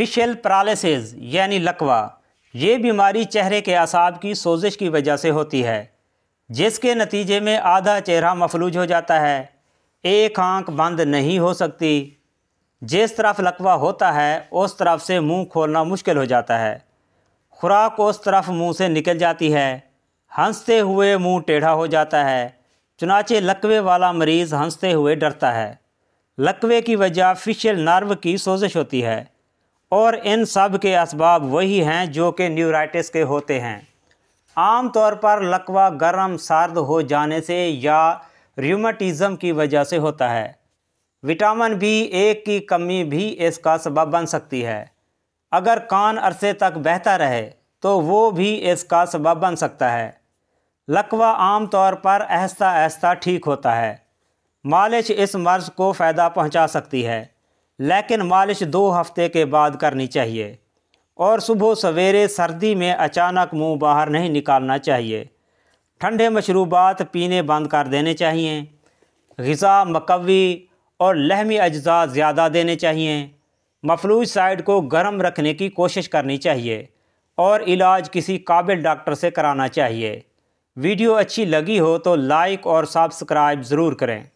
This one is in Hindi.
फिशल प्रालिसिस यानी लकवा, ये बीमारी चेहरे के असाब की सोजिश की वजह से होती है, जिसके नतीजे में आधा चेहरा मफलूज हो जाता है, एक आँख बंद नहीं हो सकती। जिस तरफ़ लकवा होता है, उस तरफ़ से मुँह खोलना मुश्किल हो जाता है। खुराक उस तरफ़ मुँह से निकल जाती है, हँसते हुए मुँह टेढ़ा हो जाता है, चुनाचे लकवे वाला मरीज़ हँसते हुए डरता है। लकवे की वजह फिशल नर्व की सोजिश होती है और इन सब के इसबाब वही हैं जो कि न्यूराइटिस के होते हैं। आम तौर पर लकवा गर्म, सर्द हो जाने से या र्यूमटिज़म की वजह से होता है। विटामिन बी एक की कमी भी इसका सबब बन सकती है। अगर कान अरसे तक बहता रहे तो वो भी इसका सबब बन सकता है। लकवा आम तौर पर आहिस्ता आहिस्ता ठीक होता है। मालिश इस मर्ज़ को फ़ायदा पहुँचा सकती है। लेकिन मालिश दो हफ़्ते के बाद करनी चाहिए। और सुबह सवेरे सर्दी में अचानक मुँह बाहर नहीं निकालना चाहिए। ठंडे मशरूबात पीने बंद कर देने चाहिए। गज़ा मकवी और लहमी अज्जा ज़्यादा देने चाहिए। मफलूज साइड को गर्म रखने की कोशिश करनी चाहिए और इलाज किसी काबिल डॉक्टर से कराना चाहिए। वीडियो अच्छी लगी हो तो लाइक और सब्सक्राइब ज़रूर करें।